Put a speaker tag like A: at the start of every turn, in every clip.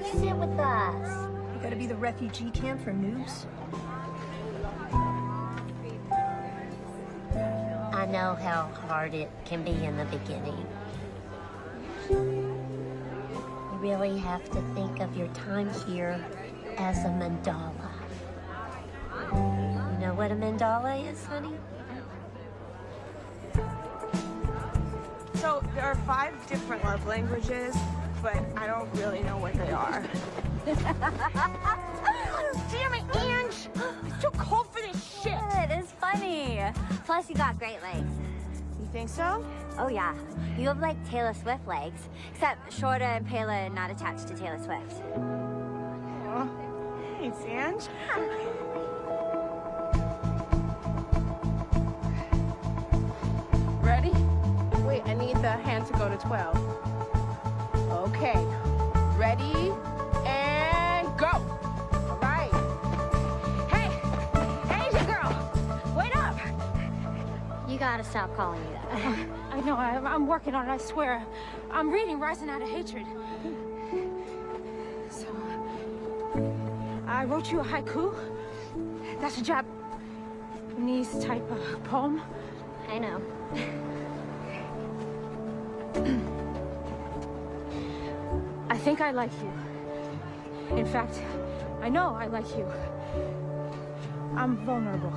A: Come sit with us.
B: You gotta be the refugee camp for news?
A: I know how hard it can be in the beginning. You really have to think of your time here as a mandala. You know what a mandala is, honey?
C: So there are five different love languages, but I don't really know what they are.
D: Damn it, Ange! It's too cold for this shit!
E: It is funny. Plus, you got great legs.
C: You think so?
E: Oh, yeah. You have like Taylor Swift legs, except shorter and paler and not attached to Taylor Swift.
C: Aw, thanks, Ange.
F: Ready? Wait, I need the hand to go to 12. Okay. Ready? And go! All right.
D: Hey! Asian girl! Wait up!
E: You gotta stop calling me that.
D: I know, I, I'm working on it, I swear. I'm reading Rising Out of Hatred. So, I wrote you a haiku. That's a Japanese type of poem.
E: I know.
D: I think I like you. In fact, I know I like you. I'm vulnerable.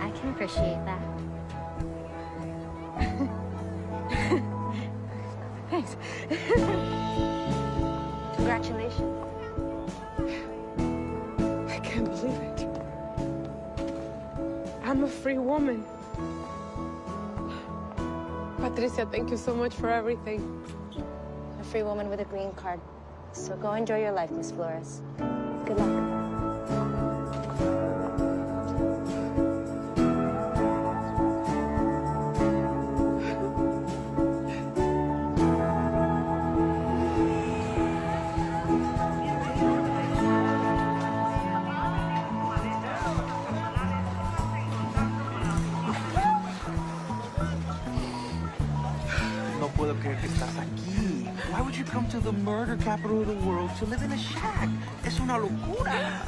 E: I can appreciate that.
D: Thanks. Congratulations.
F: I can't believe it. I'm a free woman. Patricia, thank you so much for everything.
G: A free woman with a green card. So go enjoy your life, Miss Flores.
H: Puedo creer que estás aquí. Why would you come to the murder capital of the world to live in a shack? Es una locura.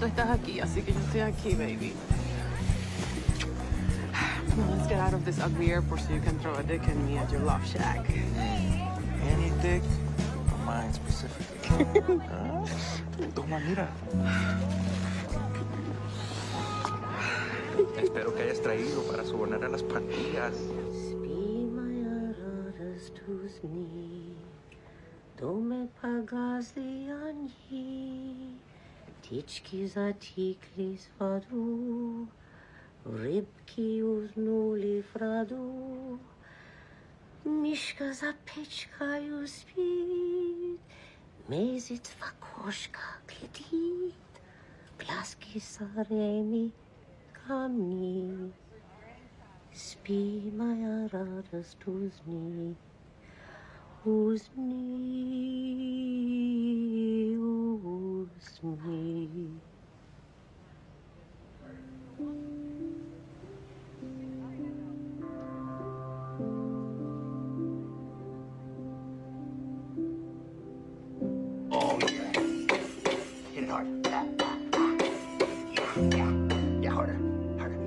F: Tú estás aquí, así que yo estoy aquí, baby. Let's get out of this ugly airport so you can throw a dick in me at your love shack.
H: Any dick, or mine specifically. Ah, Toma, mira. Espero que hayas traído para sobornar a las pandillas.
A: Христос ми, доме погасли они, птички затеклись в воду, рыбки узнули в роду, Мишка за печкою спит, месяц в окошко глядит,
H: пляски с ореми камни. Спи, моя радость, узни, harder. Harder.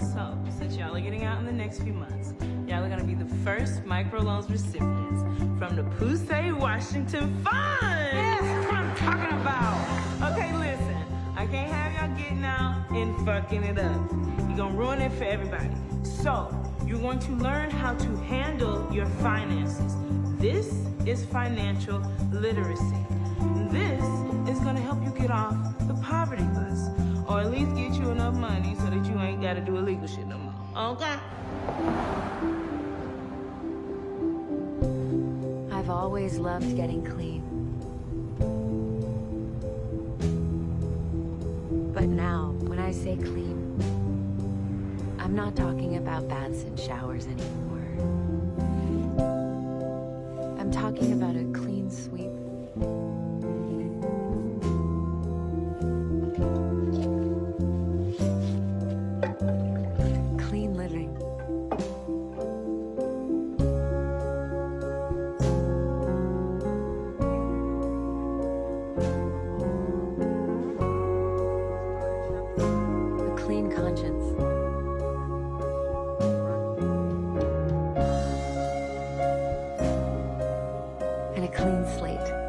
I: So, since y'all are getting out in the next few months, first microloans recipients from the Poussey Washington Fund. Yes, that's what I'm talking about. Okay, listen, I can't have y'all getting out and fucking it up. You're gonna ruin it for everybody. So, you're going to learn how to handle your finances. This is financial literacy. This is gonna help you get off the poverty bus, or at least get you enough money so that you ain't gotta do illegal shit no more. Okay?
J: Always loved getting clean. But now, when I say clean, I'm not talking about baths and showers anymore. I'm talking about a clean sweep. A clean slate.